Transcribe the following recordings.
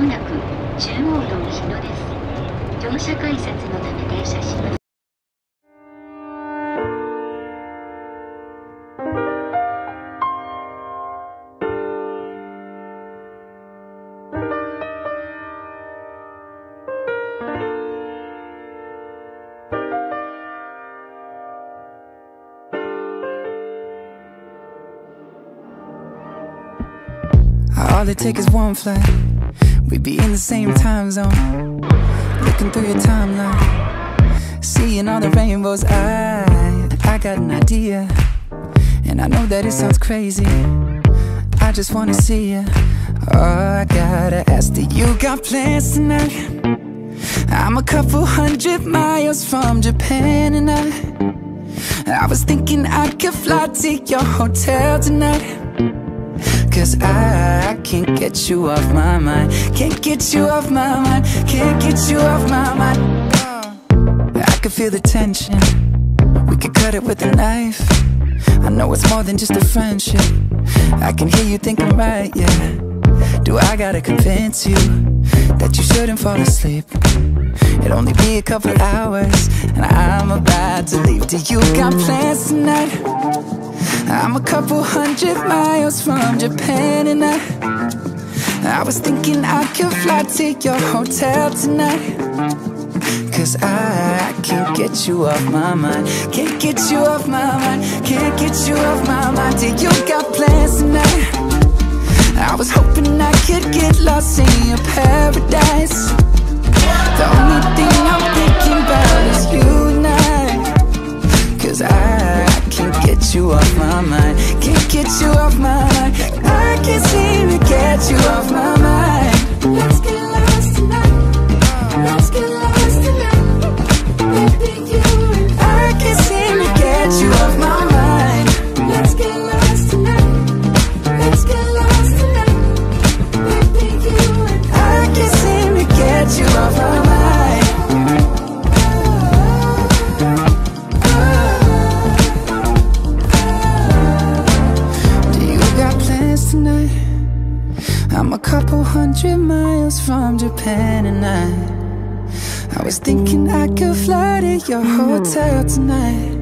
もなく中央道日野です乗車改札のため停車します All it takes is one flight. We'd be in the same time zone. Looking through your timeline, seeing all the rainbows. I, I got an idea, and I know that it sounds crazy. I just wanna see you. Oh, I gotta ask, do you got plans tonight? I'm a couple hundred miles from Japan, and I, I was thinking I could fly to your hotel tonight. Cause I can't get you off my mind. Can't get you off my mind. Can't get you off my mind. Uh, I can feel the tension. We could cut it with a knife. I know it's more than just a friendship. I can hear you thinking right, yeah. Do I gotta convince you That you shouldn't fall asleep? It'll only be a couple hours And I'm about to leave. Do you got plans tonight? I'm a couple hundred miles from Japan and I I was thinking I could fly to your hotel tonight Cause I can't get you off my mind Can't get you off my mind Can't get you off my mind Do you got plans tonight? I was hoping I could get lost in your paradise The only thing I'm get you love my I'm a couple hundred miles from Japan and I I was thinking I could fly to your hotel tonight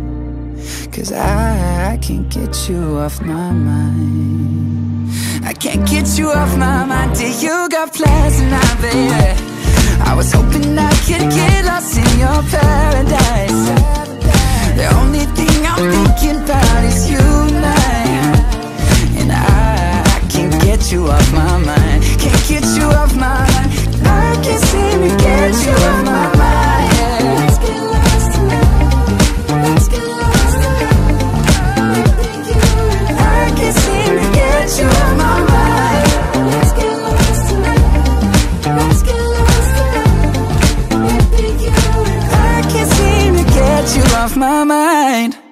Cause I, I can't get you off my mind I can't get you off my mind Do you got plans tonight, baby? I was hoping I off my mind